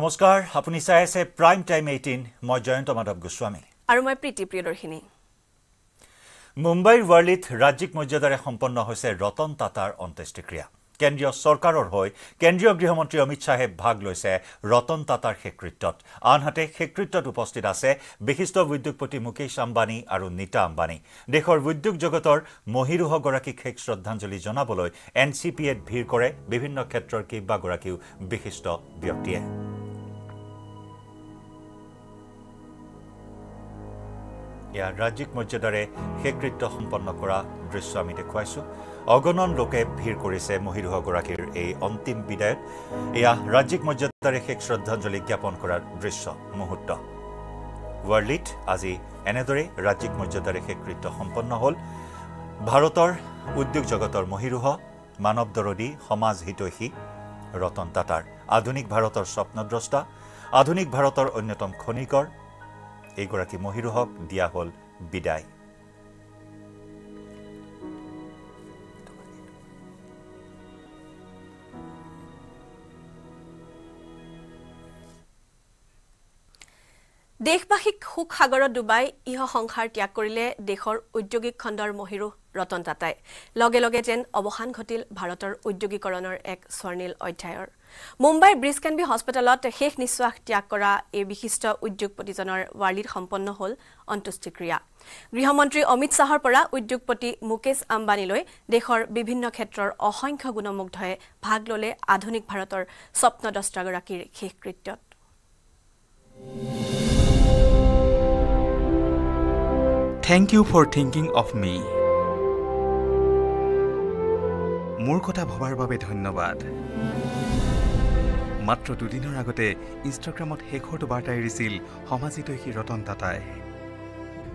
নমস্কাৰ আপুনি চাই আছে প্ৰাইম টাইম এইটিন মই জয়ন্ত মাধৱ গোস্বামী। আৰু মই প্ৰীতি প্ৰিয়দৰ্শিনী। মুম্বাইৰ ৱাৰ্লিত ৰাজ্যিক মৰ্যাদাৰে সম্পন্ন হৈছে ৰতন টাটাৰ অন্ত্যেষ্টিক্ৰিয়া। কেন্দ্ৰীয় চৰকাৰৰ হৈ কেন্দ্ৰীয় গৃহমন্ত্ৰী অমিত শ্বাহে ভাগ লৈছে ৰতন টাটাৰ শেষকৃত্যত আনহাতে শেষকৃত্যত উপস্থিত আছে বিশিষ্ট উদ্যোগপতি মুকেশ আম্বানী আৰু নীতা আম্বানী। দেশৰ উদ্যোগ জগতৰ মহিৰোহগৰাকীক শেষ শ্ৰদ্ধাঞ্জলি জনাবলৈ এন চি পি এত ভিৰ কৰে বিভিন্ন ক্ষেত্ৰৰ কেইবাগৰাকীও বিশিষ্ট ব্যক্তিয়ে। ইয়াৰ ৰাজ্যিক মৰ্যাদাৰে শেষকৃত্য সম্পন্ন কৰা দৃশ্য আমি দেখুৱাইছো। অগণন লোকে ভিৰ কৰিছে মহিৰোহগৰাকীৰ এই অন্তিম বিদায়ত। এয়া ৰাজ্যিক মৰ্যাদাৰে শেষ শ্ৰদ্ধাঞ্জলি জ্ঞাপন কৰাৰ দৃশ্য মুহূৰ্ত। ৱাৰ্লিত আজি এনেদৰে ৰাজ্যিক মৰ্যাদাৰে শেষকৃত্য সম্পন্ন হ'ল। ভাৰতৰ উদ্যোগ জগতৰ মহিৰোহ মানৱ দৰদী সমাজ হিতৈষী ৰতন টাটাৰ। আধুনিক ভাৰতৰ স্বপ্নদ্ৰষ্টা আধুনিক ভাৰতৰ অন্যতম খনিকৰ এইগৰাকী মহিৰোহক দিয়া হ'ল বিদায়। দেশবাসীক সুখ সাগৰত ডুবাই ইহ সংসাৰ ত্যাগ কৰিলে দেশৰ ঔদ্যোগিক খণ্ডৰ মহিৰুহ ৰতন টাটাই। লগে লগে যেন অৱসান ঘটিল ভাৰতৰ ঔদ্যোগিকৰণৰ এক স্বৰ্ণীল অধ্যায়ৰ। মুম্বাইৰ ব্ৰিজ কেনবি হস্পিটেলত শেষ নিশ্বাস ত্যাগ কৰা এই বিশিষ্ট উদ্যোগপতিজনৰ ৱাৰ্লিত সম্পন্ন হ'ল অন্ত্যেষ্টিক্ৰিয়া। গৃহমন্ত্ৰী অমিত শ্বাহৰ পৰা উদ্যোগপতি মুকেশ আম্বানীলৈ দেশৰ বিভিন্ন ক্ষেত্ৰৰ অসংখ্য গুণমুগ্ধই ভাগ ললে আধুনিক ভাৰতৰ স্বপ্নদ্ৰষ্টাগৰাকীৰ শেষকৃত্যত thank you for thinking of me মোৰ কথা ভবাৰ বাবে ধন্যবাদ। মাত্ৰ দুদিনৰ আগতে ইনষ্টাগ্ৰামত শেষৰটো বাৰ্তা এৰিছিল সমাজিতৈষী ৰতন টাটাই।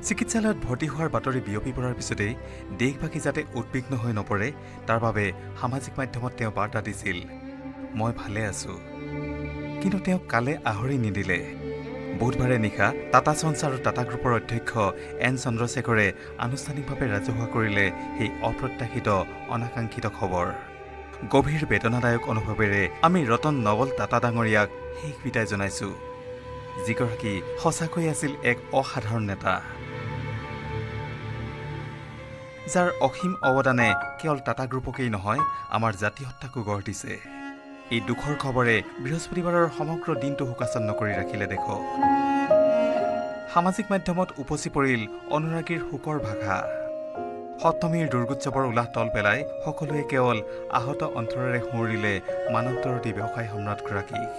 চিকিৎসালয়ত ভৰ্তি হোৱাৰ বাতৰি বিয়পি পৰাৰ পিছতেই দেশবাসী যাতে উদ্বিগ্ন হৈ নপৰে তাৰ বাবে সামাজিক মাধ্যমত তেওঁ বাৰ্তা দিছিল মই ভালে আছো। কিন্তু তেওঁক কালে আহৰি নিদিলে। বুধবাৰে নিশা টাটা চন্স আৰু টাটা গ্ৰুপৰ অধ্যক্ষ এন চন্দ্ৰশেখৰে আনুষ্ঠানিকভাৱে ৰাজহুৱা কৰিলে সেই অপ্ৰত্যাশিত অনাকাংক্ষিত খবৰ। গভীৰ বেদনাদায়ক অনুভৱেৰে আমি ৰতন নৱল টাটা ডাঙৰীয়াক শেষ বিদায় জনাইছো। যিগৰাকী সঁচাকৈ আছিল এক অসাধাৰণ নেতা। যাৰ অসীম অৱদানে কেৱল টাটা গ্ৰুপকেই নহয় আমাৰ জাতিসত্তাকো গঢ় দিছে। এই দুখৰ খবৰে বৃহস্পতিবাৰৰ সমগ্ৰ দিনটো শোকাচন্ন কৰি ৰাখিলে দেশক সামাজিক মাধ্যমত উপচি পৰিল অনুৰাগীৰ শোকৰ ভাষা। সপ্তমীৰ দুৰ্গোৎসৱৰ উলাহ তল পেলাই সকলোৱে কেৱল আহত অন্তৰেৰে সুঁৱৰিলে মানৱদৰদী ব্যৱসায় সম্ৰাটগৰাকীক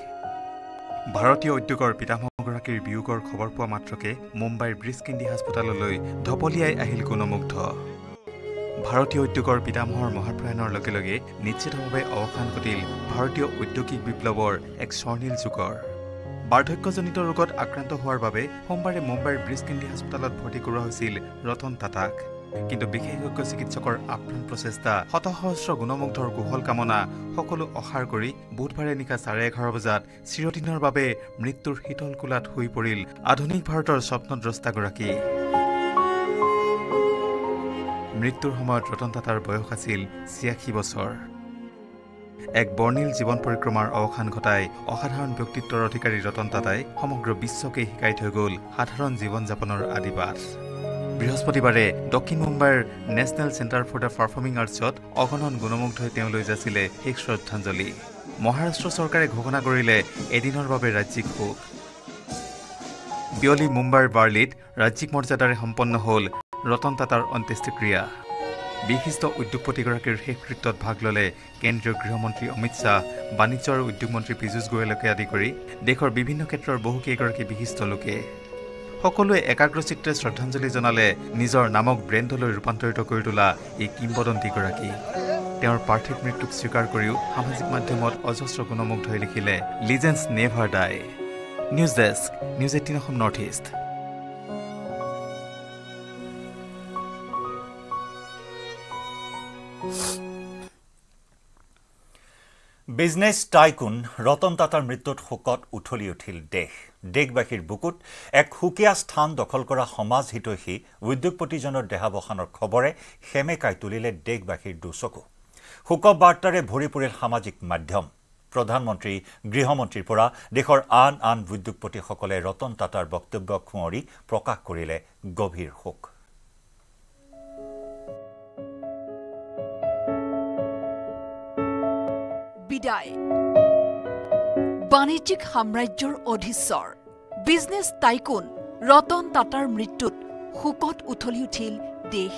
ভাৰতীয় উদ্যোগৰ পিতামহগৰাকীৰ বিয়োগৰ খবৰ পোৱা মাত্ৰকে মুম্বাইৰ ব্ৰিজ কিণ্ডি হাস্পতাললৈ ঢপলিয়াই আহিল গুণমুগ্ধ। ভাৰতীয় উদ্যোগৰ পিতামহৰ মহাপ্ৰয়াণৰ লগে লগে নিশ্চিতভাৱে অৱসান ঘটিল ভাৰতীয় ঔদ্যোগিক বিপ্লৱৰ এক স্বৰ্ণীল যুগৰ। বাৰ্ধক্যজনিত ৰোগত আক্ৰান্ত হোৱাৰ বাবে সোমবাৰে মুম্বাইৰ ব্ৰিজ কেণ্ডি হাস্পতালত ভৰ্তি কৰোৱা হৈছিল ৰতন টাটাক। কিন্তু বিশেষজ্ঞ চিকিৎসকৰ আপ্ৰাণ প্ৰচেষ্টা শতসহস্ৰ গুণমুগ্ধৰ কুশল কামনা সকলো অসাৰ কৰি বুধবাৰে নিশা চাৰে এঘাৰ বজাত চিৰদিনৰ বাবে মৃত্যুৰ শীতল কোলাত শুই পৰিল আধুনিক ভাৰতৰ স্বপ্নদ্ৰষ্টাগৰাকী। মৃত্যুৰ সময়ত ৰতন টাটাৰ বয়স আছিল ছিয়াশী বছৰ। এক বৰ্ণিল জীৱন পৰিক্ৰমাৰ অৱসান ঘটাই অসাধাৰণ ব্যক্তিত্বৰ অধিকাৰী ৰতন টাটাই সমগ্ৰ বিশ্বকে শিকাই থৈ গ'ল সাধাৰণ জীৱন যাপনৰ আদিবাস। বৃহস্পতিবাৰে দক্ষিণ মুম্বাইৰ national centre for the performing আৰ্টছত অগণন গুণমুগ্ধই তেওঁলৈ যাচিলে শেষ শ্ৰদ্ধাঞ্জলি। মহাৰাষ্ট্ৰ চৰকাৰে ঘোষণা কৰিলে এদিনৰ বাবে ৰাজ্যিক শোক। বিয়লি মুম্বাইৰ বাৰ্লিত ৰাজ্যিক মৰ্যাদাৰে সম্পন্ন হ'ল ৰতন টাটাৰ অন্ত্যেষ্টিক্ৰিয়া। বিশিষ্ট উদ্যোগপতিগৰাকীৰ শেষকৃত্যত ভাগ ল'লে কেন্দ্ৰীয় গৃহমন্ত্ৰী অমিত শ্বাহ বাণিজ্য আৰু উদ্যোগ মন্ত্ৰী পীযুষ গোৱেলকে আদি কৰি দেশৰ বিভিন্ন ক্ষেত্ৰৰ বহুকেইগৰাকী বিশিষ্ট লোকে। সকলোৱে একাগ্ৰচিত্ৰে শ্ৰদ্ধাঞ্জলি জনালে নিজৰ নামক ব্ৰেণ্ডলৈ ৰূপান্তৰিত কৰি তোলা এই কিংবদন্তীগৰাকী তেওঁৰ পাৰ্থিৱ মৃত্যুক স্বীকাৰ কৰিও সামাজিক মাধ্যমত অজস্ৰ গুণমুগ্ধই লিখিলে legends never die news desk news eighteen Assam North East business tycoon Ratan টাটাৰ মৃত্যুত শোকত উঠলি উঠিল দেশ। দেশবাসীৰ বুকুত এক সুকীয়া স্থান দখল কৰা সমাজ হিতৈষী উদ্যোগপতিজনৰ দেহাৱসানৰ খবৰে সেমেকাই তুলিলে দেশবাসীৰ দুচকু। শোকবাৰ্তাৰে ভৰি পৰিল সামাজিক মাধ্যম। প্ৰধানমন্ত্ৰী গৃহমন্ত্ৰীৰ পৰা দেশৰ আন আন উদ্যোগপতিসকলে ৰতন টাটাৰ বক্তব্যক সোঁৱৰি প্ৰকাশ কৰিলে গভীৰ শোক। বিদায়। বাণিজ্যিক সাম্ৰাজ্যৰ অধীশ্বৰ। বিজনেছ টাইকুন ৰতন টাটাৰ মৃত্যুত শোকত উঠলি উঠিল দেশ।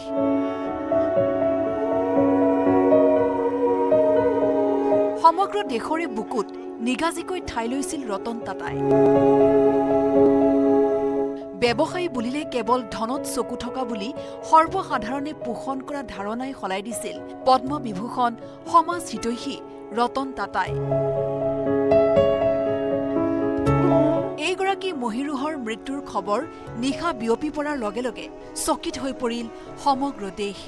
সমগ্ৰ দেশৰে বুকুত নিগাজিকৈ ঠাই লৈছিল ৰতন টাটাই। ব্যৱসায়ী বুলিলে কেৱল ধনত চকু থকা বুলি সৰ্বসাধাৰণে পোষণ কৰা ধাৰণাই সলাই দিছিল পদ্মবিভূষণ সমাজ হিতৈষী ৰতন টাটাই। এইগৰাকী মহিৰোহৰ মৃত্যুৰ খবৰ নিশা বিয়পি পৰাৰ লগে লগে চকিত হৈ পৰিল সমগ্ৰ দেশ।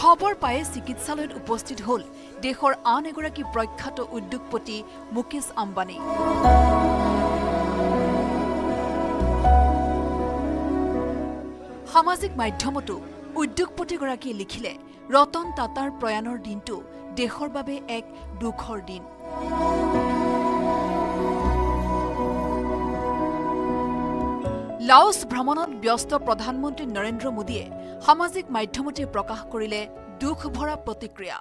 খবৰ পায়ে চিকিৎসালয়ত উপস্থিত হ'ল দেশৰ আন এগৰাকী প্ৰখ্যাত উদ্যোগপতি মুকেশ আম্বানী। সামাজিক মাধ্যমতো উদ্যোগপতিগৰাকীয়ে লিখিলে ৰতন টাটাৰ প্ৰয়াণৰ দিনটো দেশৰ বাবে এক দুখৰ দিন। লাওছ ভ্ৰমণত ব্যস্ত প্ৰধানমন্ত্ৰী নৰেন্দ্ৰ মোদীয়ে সামাজিক মাধ্যমতে প্ৰকাশ কৰিলে দুখ ভৰা প্ৰতিক্ৰিয়া।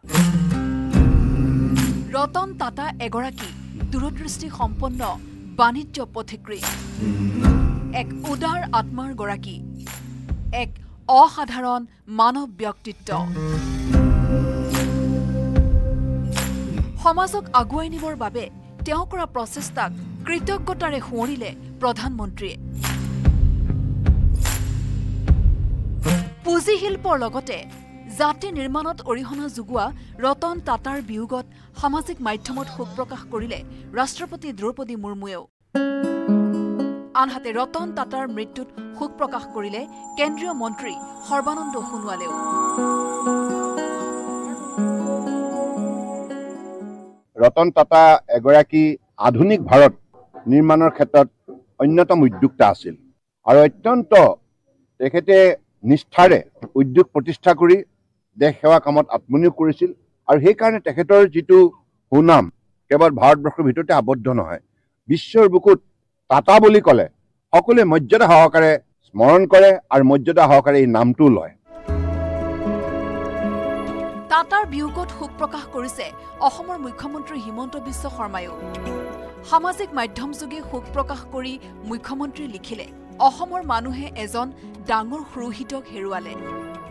ৰতন টাটা এগৰাকী দূৰদৃষ্টি সম্পন্ন বাণিজ্য পথিকৃ এক উদাৰ আত্মাৰ গৰাকী। এক অসাধাৰণ মানৱ ব্যক্তিত্ব। সমাজক আগুৱাই নিবৰ বাবে তেওঁ কৰা প্ৰচেষ্টাক কৃতজ্ঞতাৰে সোঁৱৰিলে প্ৰধানমন্ত্ৰীয়ে। পুঁজি শিল্পৰ লগতে জাতি নিৰ্মাণত অৰিহণা যোগোৱা ৰতন টাটাৰ বিয়োগত সামাজিক মাধ্যমত শোক প্ৰকাশ কৰিলে ৰাষ্ট্ৰপতি দ্ৰৌপদী মুৰ্মুৱেও। আনহাতে ৰতন টাটাৰ মৃত্যুত শোক প্ৰকাশ কৰিলে কেন্দ্ৰীয় মন্ত্ৰী সৰ্বানন্দ সোণোৱালেও। ৰতন টাটা এগৰাকী আধুনিক ভাৰত নিৰ্মাণৰ ক্ষেত্ৰত অন্যতম উদ্যোক্তা আছিল। আৰু অত্যন্ত তেখেতে নিষ্ঠাৰে উদ্যোগ প্ৰতিষ্ঠা কৰি দেশ সেৱা কামত আত্মনিয়োগ কৰিছিল আৰু সেইকাৰণে তেখেতৰ যিটো সুনাম কেৱল ভাৰতবৰ্ষৰ ভিতৰতে আবদ্ধ নহয় বিশ্বৰ বুকুত টাটা বুলি ক'লে সকলোৱে মৰ্যাদা সহকাৰে স্মৰণ কৰে আৰু মৰ্যাদা সহকাৰে এই নামটো লয়। টাটাৰ বিয়োগত শোক প্ৰকাশ কৰিছে অসমৰ মুখ্যমন্ত্ৰী হিমন্ত বিশ্ব শৰ্মায়ো। সামাজিক মাধ্যমযোগে শোক প্ৰকাশ কৰি মুখ্যমন্ত্ৰী লিখিলে অসমৰ মানুহে এজন ডাঙৰ সুৰোহিতক হেৰুৱালে।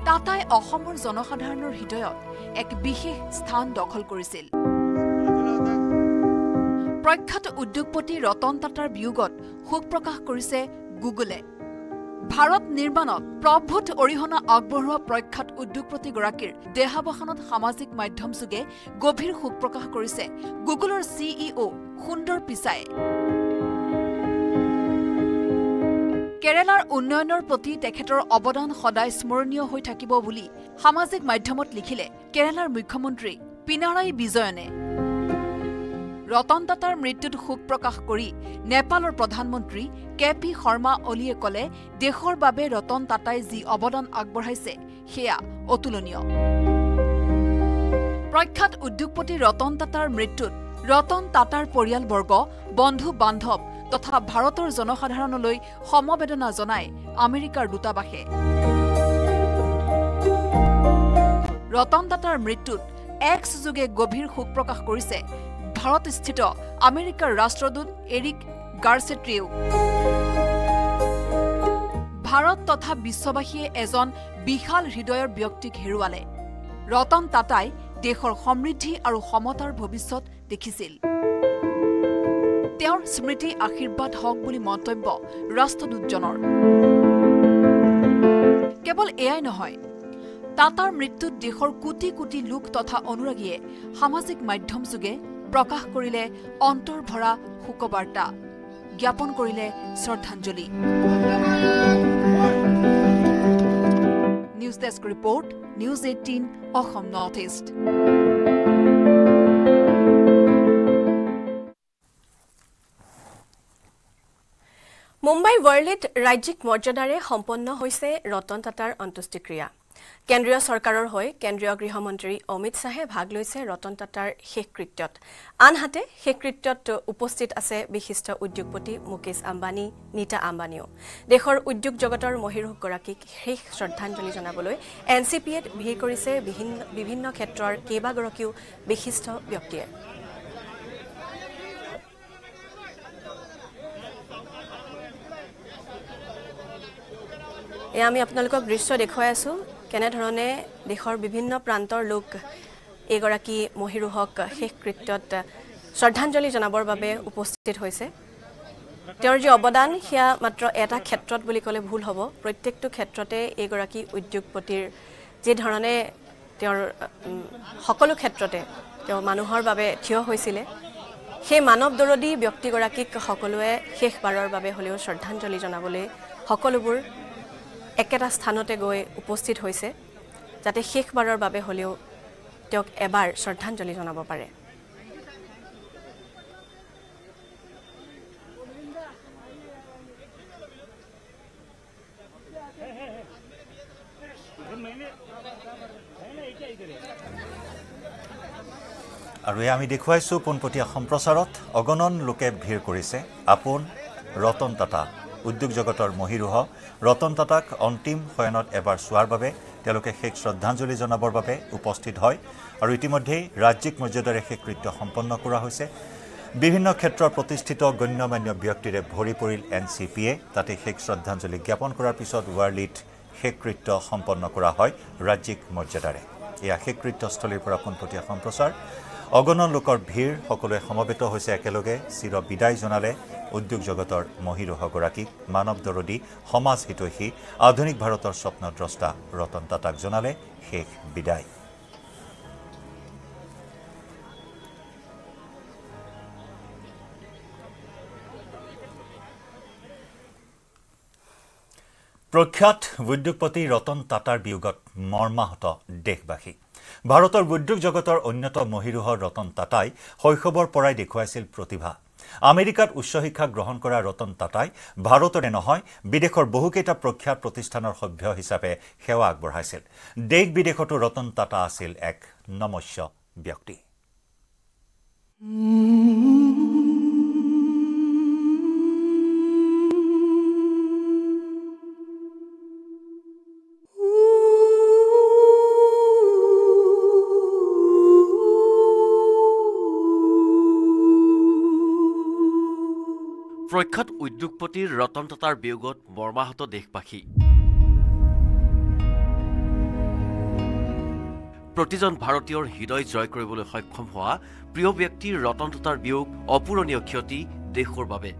টাটাই অসমৰ জনসাধাৰণৰ হৃদয়ত এক বিশেষ স্থান দখল কৰিছিল। প্ৰখ্যাত উদ্যোগপতি ৰতন টাটাৰ বিয়োগত শোক প্ৰকাশ কৰিছে গুগলে। ভাৰত নিৰ্মাণত প্ৰভূত অৰিহণা আগবঢ়োৱা প্ৰখ্যাত উদ্যোগপতিগৰাকীৰ দেহাৱসানত সামাজিক মাধ্যমযোগে গভীৰ শোক প্ৰকাশ কৰিছে। গুগলৰ চি ই অ' সুন্দৰ পিচাই কেৰালাৰ উন্নয়নৰ প্ৰতি তেখেতৰ অৱদান সদায় স্মৰণীয় হৈ থাকিব বুলি সামাজিক মাধ্যমত লিখিলে কেৰালাৰ মুখ্যমন্ত্ৰী পিনাৰায়ী বিজয়নে। ৰতন টাটাৰ মৃত্যুত শোক প্ৰকাশ কৰি নেপালৰ প্ৰধানমন্ত্ৰী কে পি শৰ্মা অলিয়ে কলে দেশৰ বাবে ৰতন টাটাই যি অৱদান আগবঢ়াইছে সেয়া অতুলনীয়। প্ৰখ্যাত উদ্যোগপতি ৰতন টাটাৰ মৃত্যুত ৰতন টাটাৰ পৰিয়ালবৰ্গ বন্ধু বান্ধৱ তথা ভাৰতৰ জনসাধাৰণলৈ সমবেদনা জনায় আমেৰিকাৰ দূতাবাসে। ৰতন টাটাৰ মৃত্যুত এক্স যোগে গভীৰ শোক প্ৰকাশ কৰিছে। ভাৰতস্থিত আমেৰিকাৰ ৰাষ্ট্ৰদূত এৰিক গাৰ্চেট্ৰিয়েও ভাৰত তথা বিশ্ববাসীয়ে এজন বিশাল হৃদয়ৰ ব্যক্তিক হেৰুৱালে। ৰতন টাটাই দেশৰ সমৃদ্ধি আৰু সমতাৰ ভৱিষ্যত দেখিছিল। তেওঁৰ স্মৃতি আশীৰ্বাদ হওক বুলি মন্তব্য ৰাষ্ট্ৰদূতজনৰ। কেৱল এয়াই নহয় টাটাৰ মৃত্যুত দেশৰ কোটি কোটি লোক তথা অনুৰাগীয়ে সামাজিক মাধ্যমযোগে প্ৰকাশ কৰিলে অন্তৰ ভৰা শোকবাৰ্তা জ্ঞাপন কৰিলে শ্ৰদ্ধাঞ্জলি। News desk report news eighteen Assam North East. Mumbai ৱৰ্লিত ৰাজ্যিক মৰ্যাদাৰে সম্পন্ন হৈছে ৰতন টাটাৰ অন্ত্যেষ্টিক্ৰিয়া। কেন্দ্ৰীয় চৰকাৰৰ হৈ কেন্দ্ৰীয় গৃহমন্ত্ৰী অমিত শ্বাহে ভাগ লৈছে ৰতন টাটাৰ শেষকৃত্যত আনহাতে শেষকৃত্যত উপস্থিত আছে বিশিষ্ট উদ্যোগপতি মুকেশ আম্বানী নীতা আম্বানীও। দেশৰ উদ্যোগ জগতৰ মহিৰোগৰাকীক শেষ শ্ৰদ্ধাঞ্জলি জনাবলৈ এন চি পিয়েত ভিৰ কৰিছে বিভিন্ন ক্ষেত্ৰৰ কেইবাগৰাকীও বিশিষ্ট ব্যক্তিয়ে। এয়া আমি আপোনালোকক দৃশ্য দেখুৱাই আছোঁ। কেনেধৰণে দেশৰ বিভিন্ন প্ৰান্তৰ লোক এইগৰাকী মহিৰোহক শেষকৃত্যত শ্ৰদ্ধাঞ্জলি জনাবৰ বাবে উপস্থিত হৈছে? তেওঁৰ যি অৱদান সেয়া মাত্ৰ এটা ক্ষেত্ৰত বুলি ক'লে ভুল হ'ব। প্ৰত্যেকটো ক্ষেত্ৰতে এইগৰাকী উদ্যোগপতিৰ যিধৰণে তেওঁৰ সকলো ক্ষেত্ৰতে তেওঁ মানুহৰ বাবে থিয় হৈছিলে সেই মানৱ দৰদী ব্যক্তিগৰাকীক সকলোৱে শেষবাৰৰ বাবে হ'লেও শ্ৰদ্ধাঞ্জলি জনাবলৈ সকলোবোৰ একেটা স্থানতে গৈ উপস্থিত হৈছে যাতে শেষবাৰৰ বাবে হ'লেও তেওঁক এবাৰ শ্ৰদ্ধাঞ্জলি জনাব পাৰে। আৰু এয়া আমি দেখুৱাইছোঁ পোনপটীয়া সম্প্ৰচাৰত। অগণন লোকে ভিৰ কৰিছে। আপোন ৰতন টাটা। উদ্যোগ জগতৰ মহিৰোহ ৰতন টাটাক অন্তিম শয়নত এবাৰ চোৱাৰ বাবে তেওঁলোকে শেষ শ্ৰদ্ধাঞ্জলি জনাবৰ বাবে উপস্থিত হয় আৰু ইতিমধ্যেই ৰাজ্যিক মৰ্যাদাৰে শেষকৃত্য সম্পন্ন কৰা হৈছে। বিভিন্ন ক্ষেত্ৰৰ প্ৰতিষ্ঠিত গণ্যমান্য ব্যক্তিৰে ভৰি পৰিল এন চি পিয়ে। তাতে শেষ শ্ৰদ্ধাঞ্জলি জ্ঞাপন কৰাৰ পিছত ৱাৰ্লিত শেষকৃত্য সম্পন্ন কৰা হয় ৰাজ্যিক মৰ্যাদাৰে। এয়া শেষকৃত্যস্থলীৰ পৰা পোনপটীয়া সম্প্ৰচাৰ। অগণন লোকৰ ভিৰ সকলোৱে সমবেত হৈছে। একেলগে চিৰ বিদায় জনালে উদ্যোগ জগতৰ মহিৰোহগৰাকীক মানৱ দৰদী সমাজ হিতৈষী আধুনিক ভাৰতৰ স্বপ্নদ্ৰষ্টা ৰতন টাটাক জনালে শেষ বিদায়। প্ৰখ্যাত উদ্যোগপতি ৰতন টাটাৰ বিয়োগত মৰ্মাহত দেশবাসী। ভাৰতৰ উদ্যোগ জগতৰ অন্যতম মহিৰোহ ৰতন টাটাই শৈশৱৰ পৰাই দেখুৱাইছিল প্ৰতিভা। আমেৰিকাত উচ্চ শিক্ষা গ্ৰহণ কৰা ৰতন টাটাই ভাৰতৰে নহয় বিদেশৰ বহুকেইটা প্ৰখ্যাত প্ৰতিষ্ঠানৰ সভ্য হিচাপে সেৱা আগবঢ়াইছিল। দেশ বিদেশতো ৰতন টাটা আছিল এক নমস্য ব্যক্তি। প্ৰখ্যাত উদ্যোগপতিৰ ৰতন টাটাৰ বিয়োগত মৰ্মাহত দেশবাসী। প্ৰতিজন ভাৰতীয়ৰ হৃদয় জয় কৰিবলৈ সক্ষম হোৱা প্ৰিয় ব্যক্তিৰ ৰতন টাটাৰ বিয়োগ অপূৰণীয় ক্ষতি দেশৰ বাবে।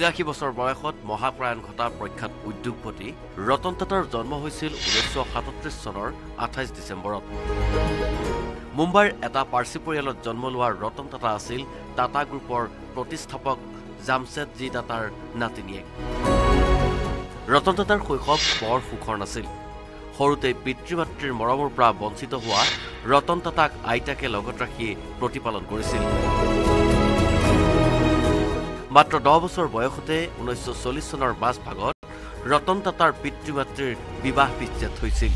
ছিয়াশী বছৰ বয়সত মহাপ্ৰয়াণ ঘটা প্ৰখ্যাত উদ্যোগপতি ৰতন টাটাৰ জন্ম হৈছিল ঊনৈছশ সাতত্ৰিছ চনৰ আঠাইছ ডিচেম্বৰত। মুম্বাইৰ এটা পাৰ্চী পৰিয়ালত জন্ম লোৱা ৰতন টাটা আছিল টাটা গ্ৰুপৰ প্ৰতিষ্ঠাপক জামছেদজী টাটাৰ নাতিনীয়েক। ৰতন টাটাৰ শৈশৱ বৰ সুখৰ নাছিল। সৰুতে পিতৃ মাতৃৰ মৰমৰ পৰা বঞ্চিত হোৱা ৰতন টাটাক আইতাকে লগত ৰাখি প্ৰতিপালন কৰিছিল। মাত্ৰ দহ বছৰ বয়সতে ঊনৈছশ চল্লিছ চনৰ মাজভাগত ৰতন টাটাৰ পিতৃ মাতৃৰ বিবাহ বিচ্ছেদ হৈছিল।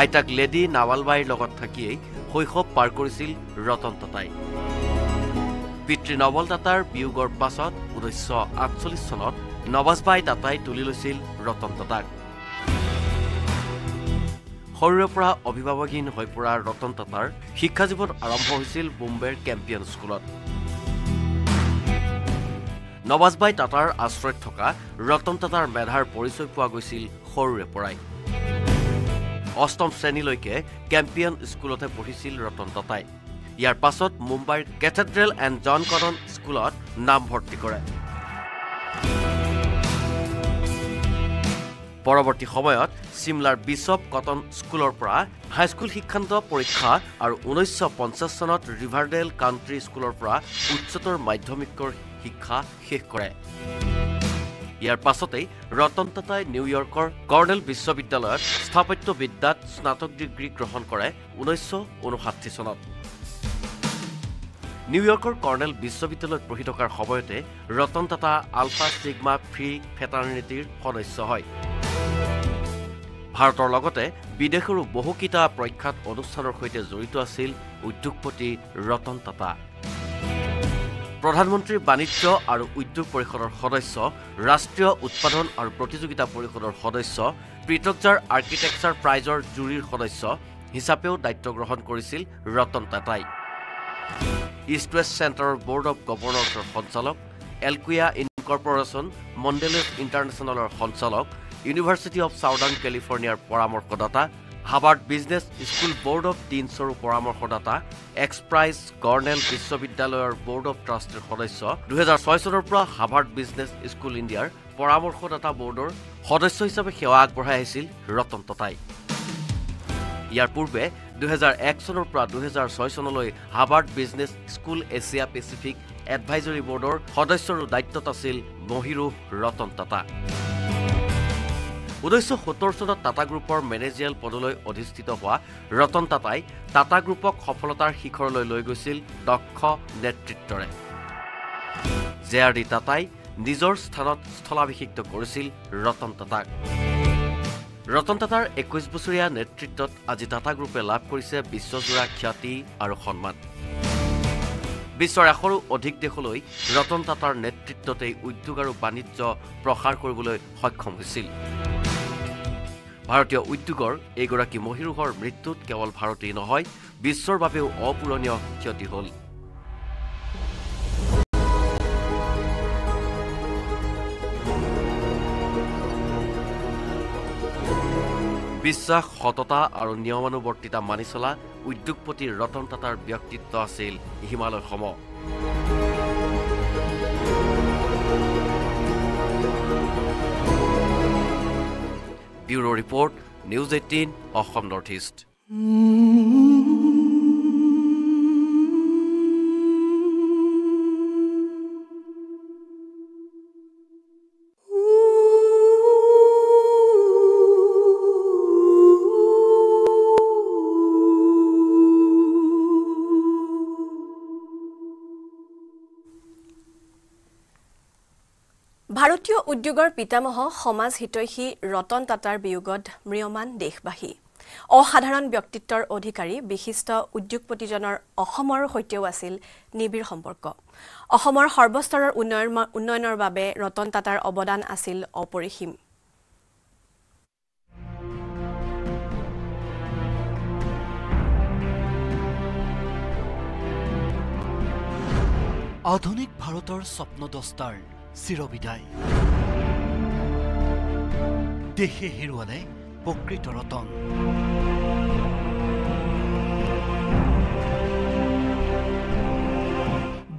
আইতাক লেডী নাৱালবাইৰ লগত থাকিয়েই শৈশৱ পাৰ কৰিছিল ৰতন টাটাই। পিতৃ নৱল টাটাৰ বিয়োগৰ পাছত ঊনৈছশ আঠচল্লিছ চনত নৱাজবাই টাটাই তুলি লৈছিল ৰতন টাটাক। সৰুৰে পৰা অভিভাৱকহীন হৈ পৰা ৰতন টাটাৰ শিক্ষা জীৱন আৰম্ভ হৈছিল বোম্বেৰ কেম্পিয়ন স্কুলত। নৱাজবাই টাটাৰ আশ্ৰয়ত থকা ৰতন টাটাৰ মেধাৰ পৰিচয় পোৱা গৈছিল সৰুৰে পৰাই। অষ্টম শ্ৰেণীলৈকে কেম্পিয়ন স্কুলতে পঢ়িছিল ৰতন টাটাই। ইয়াৰ পাছত মুম্বাইৰ কেথেড্ৰেল এণ্ড জন কনন স্কুলত নামভৰ্তি কৰে। পৰৱৰ্তী সময়ত চিমলাৰ বিশ্বপ কটন স্কুলৰ পৰা হাইস্কুল শিক্ষান্ত পৰীক্ষা আৰু ঊনৈছশ পঞ্চাছ চনত ৰিভাৰডেল কাণ্ট্ৰি স্কুলৰ পৰা উচ্চতৰ মাধ্যমিকৰ শিক্ষা শেষ কৰে। ইয়াৰ পাছতেই ৰতন টাটাই নিউয়ৰ্কৰ কৰ্ণেল বিশ্ববিদ্যালয়ত স্থাপত্যবিদ্যাত স্নাতক ডিগ্ৰী গ্ৰহণ কৰে ঊনৈছশ ঊনষাঠি চনত। নিউয়ৰ্কৰ কৰ্ণেল বিশ্ববিদ্যালয়ত পঢ়ি থকাৰ সময়তে Ratan Tata alpha sigma free ফেটাৰ্নিটিৰ সদস্য হয়। ভাৰতৰ লগতে বিদেশৰো বহুকেইটা প্ৰখ্যাত অনুষ্ঠানৰ সৈতে জড়িত আছিল উদ্যোগপতি ৰতন টাটা। প্ৰধানমন্ত্ৰীৰ বাণিজ্য আৰু উদ্যোগ পৰিষদৰ সদস্য ৰাষ্ট্ৰীয় উৎপাদন আৰু প্ৰতিযোগিতা পৰিষদৰ সদস্য পৃথকজাৰ আৰ্কিটেকচাৰ প্ৰাইজৰ জুৰীৰ সদস্য হিচাপেও দায়িত্ব গ্ৰহণ কৰিছিল ৰতন টাটাই। ইষ্ট ৱেষ্ট চেণ্টাৰৰ বৰ্ড অৱ গভৰ্ণৰ্ছৰ সঞ্চালক এলকুয়া ইনকৰ্পৰেশ্যন মণ্ডেলেছ ইণ্টাৰনেশ্যনেলৰ সঞ্চালক ইউনিভাৰ্চিটি অৱ ছাউদাৰ্ণ কেলিফৰ্ণিয়াৰ পৰামৰ্শদাতা Harvard business school board of ডিনছৰো পৰামৰ্শদাতা এক্সপ্ৰাইজ কৰ্ণেল বিশ্ববিদ্যালয়ৰ বৰ্ড অৱ ট্ৰাষ্টিৰ সদস্য দুহেজাৰ ছয় চনৰ পৰা হাবাৰ্ড বিজনেছ স্কুল ইণ্ডিয়াৰ পৰামৰ্শদাতা বৰ্ডৰ সদস্য হিচাপে সেৱা আগবঢ়াই আহিছিল ৰতন টাটাই। ইয়াৰ পূৰ্বে দুহেজাৰ এক চনৰ পৰা দুহেজাৰ ছয় চনলৈ Harvard business school Asia Pacific advisory বৰ্ডৰ সদস্যৰো দায়িত্বত আছিল মহিৰুহ ৰতন টাটা। ঊনৈছশ সত্তৰ চনত টাটা গ্ৰুপৰ মেনেজিয়েল পদলৈ অধিষ্ঠিত হোৱা ৰতন টাটাই টাটা গ্ৰুপক সফলতাৰ শিখৰলৈ লৈ গৈছিল দক্ষ নেতৃত্বৰে। জে আৰ ডি টাটাই নিজৰ স্থানত স্থলাভিষিক্ত কৰিছিল ৰতন টাটাক। ৰতন টাটাৰ একৈছ বছৰীয়া নেতৃত্বত আজি টাটা গ্ৰুপে লাভ কৰিছে বিশ্বজোৰা খ্যাতি আৰু সন্মান। বিশ্বৰ এশৰো অধিক দেশলৈ ৰতন টাটাৰ নেতৃত্বতেই উদ্যোগ আৰু বাণিজ্য প্ৰসাৰ কৰিবলৈ সক্ষম হৈছিল। ভাৰতীয় উদ্যোগৰ এইগৰাকী মহিৰোহৰ মৃত্যুত কেৱল ভাৰতেই নহয় বিশ্বৰ বাবেও অপূৰণীয় ক্ষতি হ'ল। বিশ্বাস সততা আৰু নিয়মানুৱৰ্তিতা মানি চলা উদ্যোগপতি ৰতন টাটাৰ ব্যক্তিত্ব আছিল হিমালয় সম bureau' report news eighteen Assam North East ভাৰতীয় উদ্যোগৰ পিতামহ সমাজ হিতৈষী ৰতন টাটাৰ বিয়োগত ম্ৰিয়মান দেশবাসী। অসাধাৰণ ব্যক্তিত্বৰ অধিকাৰী বিশিষ্ট উদ্যোগপতিজনৰ অসমৰ সৈতেও আছিল নিবিড় সম্পৰ্ক। অসমৰ সৰ্বস্তৰৰ উন্নয়ন উন্নয়নৰ বাবে ৰতন টাটাৰ অৱদান আছিল অপৰিসীম। আধুনিক ভাৰতৰ স্বপ্নদস্তাৰ চিৰবিদায়। দেশে হেৰুৱালে প্ৰকৃত ৰতন।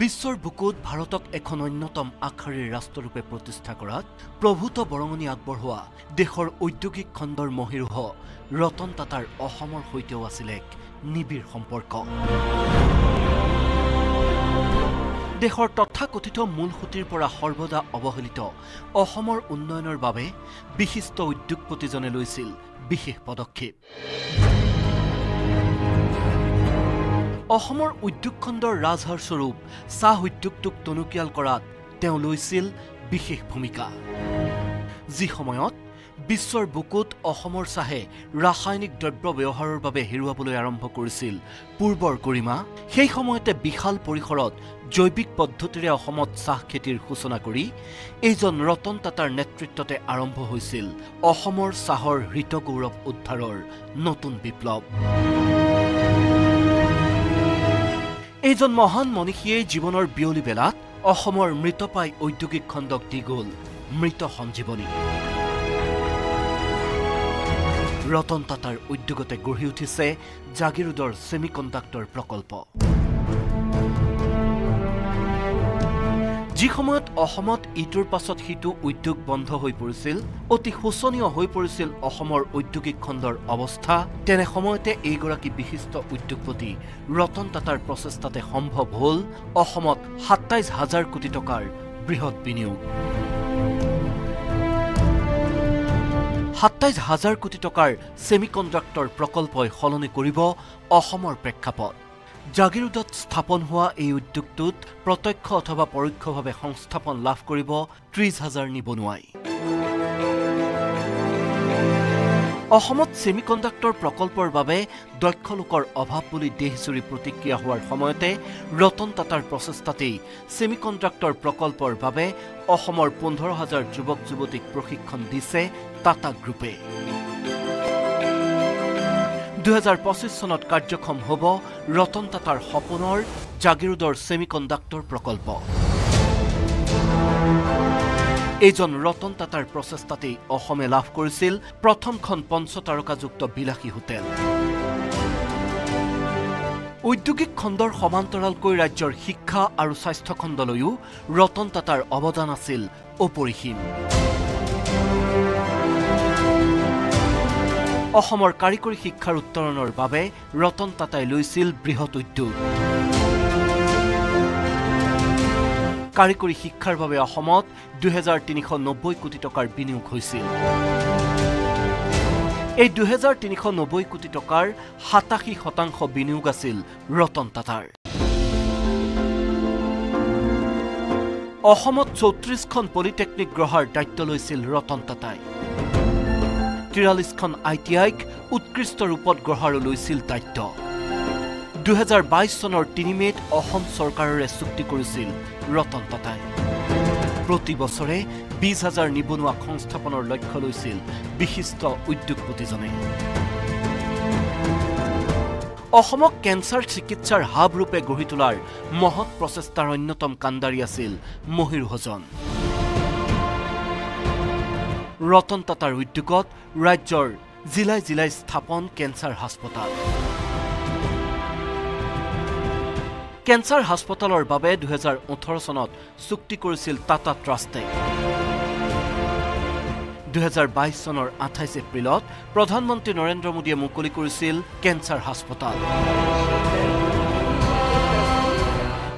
বিশ্বৰ বুকুত ভাৰতক এখন অন্যতম আগশাৰীৰ ৰাষ্ট্ৰৰূপে প্ৰতিষ্ঠা কৰাত প্ৰভূত বৰঙণি আগবঢ়োৱা দেশৰ ঔদ্যোগিক খণ্ডৰ মহিৰোহ ৰতন টাটাৰ অসমৰ সৈতেও আছিল এক নিবিড় সম্পৰ্ক। দেশৰ তথাকথিত মূলসুঁতিৰ পৰা সৰ্বদা অৱহেলিত অসমৰ উন্নয়নৰ বাবে বিশিষ্ট উদ্যোগপতিজনে লৈছিল বিশেষ পদক্ষেপ। অসমৰ উদ্যোগ খণ্ডৰ ৰাজহাড় স্বৰূপ চাহ উদ্যোগটোক টনকিয়াল কৰাত তেওঁ লৈছিল বিশেষ ভূমিকা। যি সময়ত বিশ্বৰ বুকুত অসমৰ চাহে ৰাসায়নিক দ্ৰব্য ব্যৱহাৰৰ বাবে হেৰুৱাবলৈ আৰম্ভ কৰিছিল। পূৰ্বৰ গৰিমা সেই সময়তে বিশাল পৰিসৰত জৈৱিক পদ্ধতিৰে অসমত চাহ খেতিৰ সূচনা কৰি এইজন ৰতন টাটাৰ নেতৃত্বতে আৰম্ভ হৈছিল অসমৰ চাহৰ হৃত গৌৰৱ উদ্ধাৰৰ নতুন বিপ্লৱ। এইজন মহান মনীষীয়ে জীৱনৰ বিয়লি বেলাত অসমৰ মৃতপাই ঔদ্যোগিক খণ্ডক দি গ'ল মৃত সঞ্জীৱনী। ৰতন টাটাৰ উদ্যোগতে গঢ়ি উঠিছে জাগিৰোডৰ ছেমি কণ্ডাক্টৰ প্ৰকল্প। যি সময়ত অসমত ইটোৰ পাছত সিটো উদ্যোগ বন্ধ হৈ পৰিছিল অতি শোচনীয় হৈ পৰিছিল অসমৰ ঔদ্যোগিক খণ্ডৰ অৱস্থা তেনে সময়তে এইগৰাকী বিশিষ্ট উদ্যোগপতি ৰতন টাটাৰ প্ৰচেষ্টাতে সম্ভৱ হ'ল অসমত সাতাইছ হাজাৰ কোটি টকাৰ বৃহৎ বিনিয়োগ। সাতাইছ হাজাৰ কোটি টকাৰ ছেমি কণ্ডাক্টৰ প্ৰকল্পই সলনি কৰিব অসমৰ প্ৰেক্ষাপট। জাগিৰোডত স্থাপন হোৱা এই উদ্যোগটোত প্ৰত্যক্ষ অথবা পৰোক্ষভাৱে সংস্থাপন লাভ কৰিব ত্ৰিছ হাজাৰ নিবনুৱাই। অসমত ছেমি কণ্ডাক্টৰ প্ৰকল্পৰ বাবে দক্ষ লোকৰ অভাৱ বুলি দেশজুৰি প্ৰতিক্ৰিয়া হোৱাৰ সময়তে ৰতন টাটাৰ প্ৰচেষ্টাতেই ছেমি কণ্ডাক্টৰ প্ৰকল্পৰ বাবে অসমৰ পোন্ধৰ হাজাৰ যুৱক যুৱতীক প্ৰশিক্ষণ দিছে টাটা গ্ৰুপে। দুহেজাৰ পঁচিছ চনত কাৰ্যক্ষম হ'ব ৰতন টাটাৰ সপোনৰ জাগিৰোডৰ ছেমি কণ্ডাক্টৰ প্ৰকল্প। এইজন ৰতন টাটাৰ প্ৰচেষ্টাতেই অসমে লাভ কৰিছিল প্ৰথমখন পঞ্চতাৰকাযুক্ত বিলাসী হোটেল। ঔদ্যোগিক খণ্ডৰ সমান্তৰালকৈ ৰাজ্যৰ শিক্ষা আৰু স্বাস্থ্য খণ্ডলৈও ৰতন টাটাৰ অৱদান আছিল অপৰিসীম। অসমৰ কাৰিকৰী শিক্ষাৰ উত্তৰণৰ বাবে ৰতন টাটাই লৈছিল বৃহৎ উদ্যোগ। কাৰিকৰী শিক্ষাৰ বাবে অসমত দুহেজাৰ তিনিশ নব্বৈ কোটি টকাৰ বিনিয়োগ হৈছিল। এই দুহেজাৰ তিনিশ নব্বৈ কোটি টকাৰ সাতাশী শতাংশ বিনিয়োগ আছিল ৰতন টাটাৰ। অসমত চৌত্ৰিছখন পলিটেকনিক গ্ৰহাৰ দায়িত্ব লৈছিল ৰতন টাটাই। তিৰাল্লিছখন আই টি আইক উৎকৃষ্ট ৰূপত গঢ়াৰো লৈছিল দায়িত্ব। দুহেজাৰ বাইছ চনৰ তিনি মে'ত অসম চৰকাৰেৰে চুক্তি কৰিছিল ৰতন টাটাই। প্ৰতি বছৰে বিছ হাজাৰ নিবনুৱাক সংস্থাপনৰ লক্ষ্য লৈছিল বিশিষ্ট উদ্যোগপতিজনে অসমক কেঞ্চাৰ চিকিৎসাৰ হাব ৰূপে গঢ়ি তোলাৰ মহৎ প্ৰচেষ্টাৰ অন্যতম কাণ্ডাৰী আছিল মহিৰোহজন ৰতন টাটাৰ উদ্যোগত ৰাজ্যৰ জিলাই জিলাই স্থাপন কেঞ্চাৰ হাস্পতাল। কেঞ্চাৰ হাস্পতালৰ বাবে দুহেজাৰ ওঠৰ চনত চুক্তি কৰিছিল টাটা ট্ৰাষ্টে দুহেজাৰ বাইছ চনৰ আঠাইছ এপ্ৰিলত প্ৰধানমন্ত্ৰী নৰেন্দ্ৰ মোদীয়ে মুকলি কৰিছিল কেঞ্চাৰ হাস্পতাল।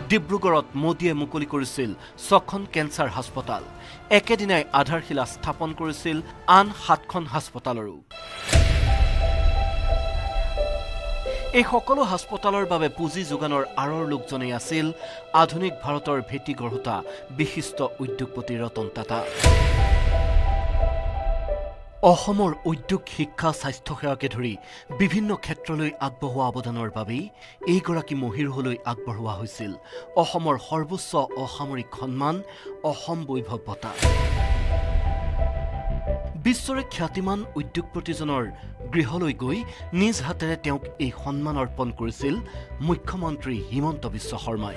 ডিব্ৰুগড়ত মোদীয়ে মুকলি কৰিছিল ছখন কেঞ্চাৰ হাস্পতাল। একেদিনাই আধাৰশিলা স্থাপন কৰিছিল আন সাতখন হাস্পতালৰো। এই সকলো হাস্পতালৰ বাবে পুঁজি যোগানৰ আঁৰৰ লোকজনেই আছিল আধুনিক ভাৰতৰ ভেটি গঢ়োতা বিশিষ্ট উদ্যোগপতি ৰতন টাটা। অসমৰ উদ্যোগ শিক্ষা স্বাস্থ্যসেৱাকে ধৰি বিভিন্ন ক্ষেত্ৰলৈ আগবঢ়োৱা অৱদানৰ বাবেই এইগৰাকী মহিৰোহলৈ আগবঢ়োৱা হৈছিল। অসমৰ সৰ্বোচ্চ অসামৰিক সন্মান অসম বৈভৱ বঁটা। বিশ্বৰে খ্যাতিমান উদ্যোগপতিজনৰ গৃহলৈ গৈ নিজ হাতেৰে তেওঁক এই সন্মান অৰ্পণ কৰিছিল মুখ্যমন্ত্ৰী হিমন্ত বিশ্ব শৰ্মাই।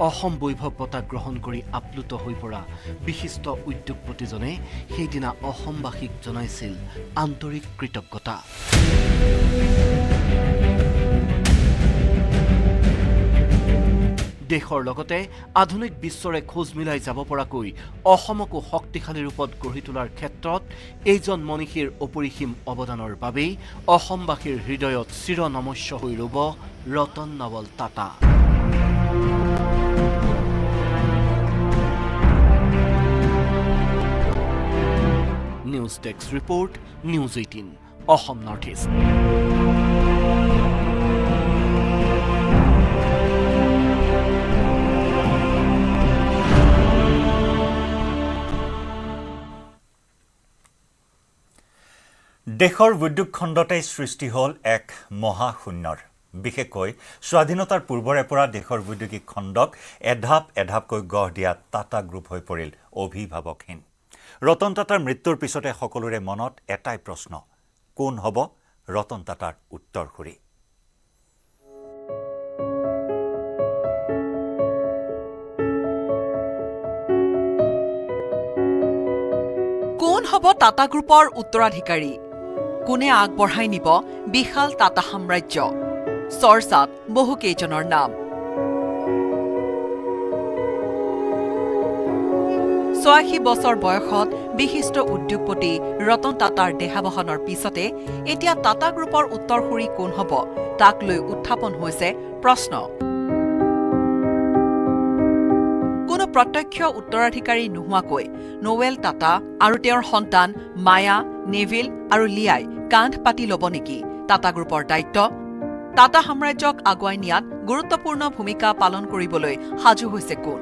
অসম বৈভৱ বঁটা গ্ৰহণ কৰি আপ্লুত হৈ পৰা বিশিষ্ট উদ্যোগপতিজনে সেইদিনা অসমবাসীক জনাইছিল আন্তৰিক কৃতজ্ঞতা। দেশৰ লগতে আধুনিক বিশ্বৰে খোজ মিলাই যাব পৰাকৈ অসমকো শক্তিশালী ৰূপত গঢ়ি তোলাৰ ক্ষেত্ৰত এইজন মনীষীৰ অপৰিসীম অৱদানৰ বাবেই অসমবাসীৰ হৃদয়ত চিৰ নমস্য হৈ ৰ'ব Ratan Naval Tata. News desk report news eighteen North East. দেশৰ উদ্যোগ খণ্ডতেই সৃষ্টি হ'ল এক মহাশূন্যৰ। বিশেষকৈ স্বাধীনতাৰ পূৰ্বৰে পৰা দেশৰ ঔদ্যোগিক খণ্ডক এঢাপ এঢাপকৈ গঢ় দিয়া টাটা গ্ৰুপ হৈ পৰিল অভিভাৱকহীন। ৰতন টাটাৰ মৃত্যুৰ পিছতে সকলোৰে মনত এটাই প্ৰশ্ন কোন হ'ব ৰতন টাটাৰ উত্তৰসূৰী? কোন হ'ব টাটা গ্ৰুপৰ উত্তৰাধিকাৰী? কোনে আগবঢ়াই নিব বিশাল টাটা সাম্ৰাজ্য? চৰ্চাত বহুকেইজনৰ নাম। ছয়াশী বছৰ বয়সত বিশিষ্ট উদ্যোগপতি ৰতন টাটাৰ দেহাৱসানৰ পিছতে এতিয়া টাটা গ্ৰুপৰ উত্তৰসূৰী কোন হ'ব তাক লৈ উত্থাপন হৈছে প্ৰশ্ন। কোনো প্ৰত্যক্ষ উত্তৰাধিকাৰী নোহোৱাকৈ নোৱেল টাটা আৰু তেওঁৰ সন্তান মায়া নেভিল আৰু লিয়াই কান্ধ পাতি ল'ব নেকি? টাটা গ্ৰুপৰ দায়িত্ব? টাটা সাম্ৰাজ্যক আগুৱাই নিয়াত গুৰুত্বপূৰ্ণ ভূমিকা পালন কৰিবলৈ সাজু হৈছে কোন?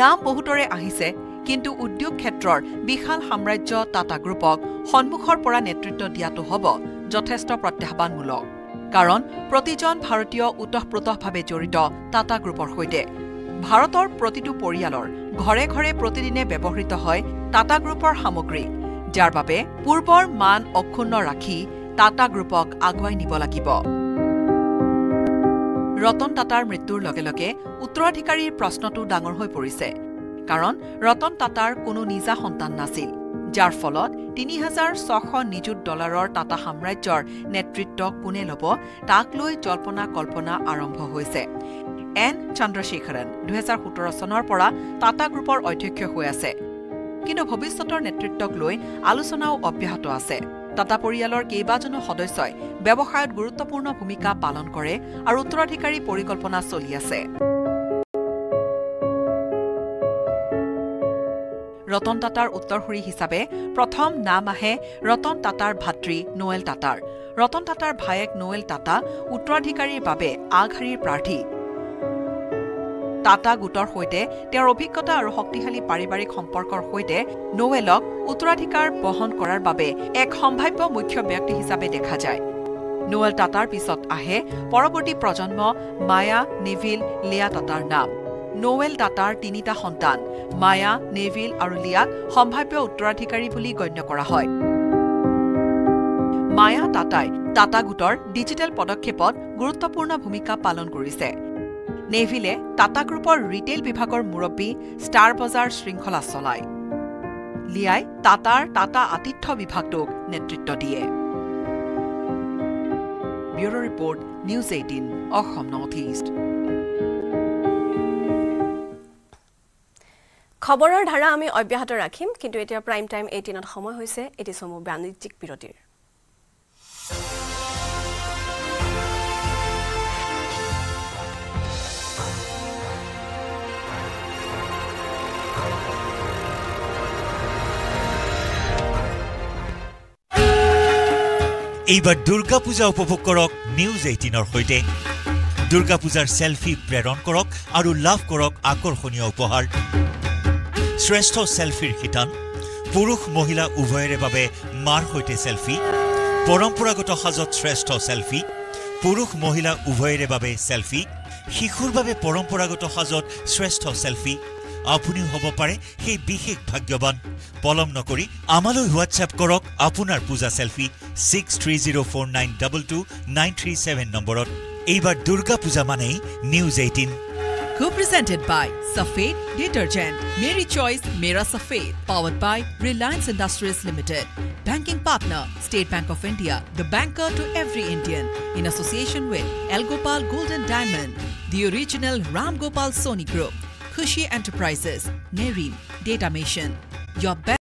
নাম বহুতৰে আহিছে কিন্তু উদ্যোগ ক্ষেত্ৰৰ বিশাল সাম্ৰাজ্য টাটা গ্ৰুপক সন্মুখৰ পৰা নেতৃত্ব দিয়াটো হ'ব যথেষ্ট প্ৰত্যাহ্বানমূলক। কাৰণ প্ৰতিজন ভাৰতীয় ওতঃপ্ৰোতঃভাৱে জড়িত টাটা গ্ৰুপৰ সৈতে। ভাৰতৰ প্ৰতিটো পৰিয়ালৰ ঘৰে ঘৰে প্ৰতিদিনে ব্যৱহৃত হয় টাটা গ্ৰুপৰ সামগ্ৰী যাৰ বাবে পূৰ্বৰ মান অক্ষুণ্ণ ৰাখি টাটা গ্ৰুপক আগুৱাই নিব লাগিব। ৰতন টাটাৰ মৃত্যুৰ লগে লগে উত্তৰাধিকাৰীৰ প্ৰশ্নটো ডাঙৰ হৈ পৰিছে। কাৰণ ৰতন টাটাৰ কোনো নিজা সন্তান নাছিল যাৰ ফলত তিনি হাজাৰ ছশ নিযুত ডলাৰৰ টাটা সাম্ৰাজ্যৰ নেতৃত্ব কোনে ল'ব তাক লৈ জল্পনা কল্পনা আৰম্ভ হৈছে। এন চন্দ্ৰশেখৰন দুহেজাৰ সোতৰ চনৰ পৰা টাটা গ্ৰুপৰ অধ্যক্ষ হৈ আছে। কিন্তু ভৱিষ্যতৰ নেতৃত্বক লৈ আলোচনাও অব্যাহত আছে। টাটা পৰিয়ালৰ কেইবাজনো সদস্যই ব্যৱসায়ত গুৰুত্বপূৰ্ণ ভূমিকা পালন কৰে আৰু উত্তৰাধিকাৰী পৰিকল্পনা চলি আছে। ৰতন টাটাৰ উত্তৰসূৰী হিচাপে প্ৰথম নাম আহে ৰতন টাটাৰ ভাতৃ নোৱেল টাটাৰ। ৰতন টাটাৰ ভায়েক নোৱেল টাটা উত্তৰাধিকাৰীৰ বাবে আগশাৰীৰ প্ৰাৰ্থী। টাটা গোটৰ সৈতে তেওঁৰ অভিজ্ঞতা আৰু শক্তিশালী পাৰিবাৰিক সম্পৰ্কৰ সৈতে নোৱেলক উত্তৰাধিকাৰ বহন কৰাৰ বাবে এক সম্ভাৱ্য মুখ্য ব্যক্তি হিচাপে দেখা যায়। নোৱেল টাটাৰ পিছত আহে পৰৱৰ্তী প্ৰজন্ম মায়া নেভিল লিয়া টাটাৰ নাম। নোৱেল টাটাৰ তিনিটা সন্তান মায়া নেভিল আৰু লিয়াক সম্ভাৱ্য উত্তৰাধিকাৰী বুলি গণ্য কৰা হয়। মায়া টাটাই টাটা গোটৰ ডিজিটেল পদক্ষেপত গুৰুত্বপূৰ্ণ ভূমিকা পালন কৰিছে। নেভিলে টাটা গ্ৰুপৰ ৰিটেইল বিভাগৰ মুৰব্বী ষ্টাৰ বজাৰ শৃংখলা চলায়। লিয়াই টাটাৰ টাটা আতিথ্য বিভাগটোক নেতৃত্ব দিয়ে। Bureau' report news eighteen Assam North East. খবৰৰ ধাৰা আমি অব্যাহত ৰাখিম কিন্তু এতিয়া প্ৰাইম টাইম এইটিনত সময় হৈছে। এটি চমু বাণিজ্যিক বিৰতিৰ। এইবাৰ দুৰ্গা পূজা উপভোগ কৰক নিউজ এইটিনৰ সৈতে। দুৰ্গা পূজাৰ চেলফি প্ৰেৰণ কৰক আৰু লাভ কৰক আকৰ্ষণীয় উপহাৰ। শ্ৰেষ্ঠ চেলফিৰ শিতান পুৰুষ মহিলা উভয়ৰে বাবে মাৰ সৈতে চেলফি পৰম্পৰাগত সাজত শ্ৰেষ্ঠ চেলফি পুৰুষ মহিলা উভয়ৰে বাবে চেলফি শিশুৰ বাবে পৰম্পৰাগত সাজত শ্ৰেষ্ঠ চেলফি আপুনিও হ'ব পাৰে সেই বিশেষ ভাগ্যৱান। পলম নকৰি আমালৈ হোৱাটছএপ কৰক আপোনাৰ puja selfie six three zero' four nine double two nine three seven নম্বৰত। এইবাৰ দুৰ্গা পূজা মানেই news eighteen Co-presented by Safed Detergent, Mary Choice, Mera Safed, powered by Reliance Industries Limited. Banking partner, State Bank of India, the banker to every Indian. In association with El Gopal Golden Diamond, the original Ram Gopal Sony Group, Kushi Enterprises, Nereem, Data Mission. Your best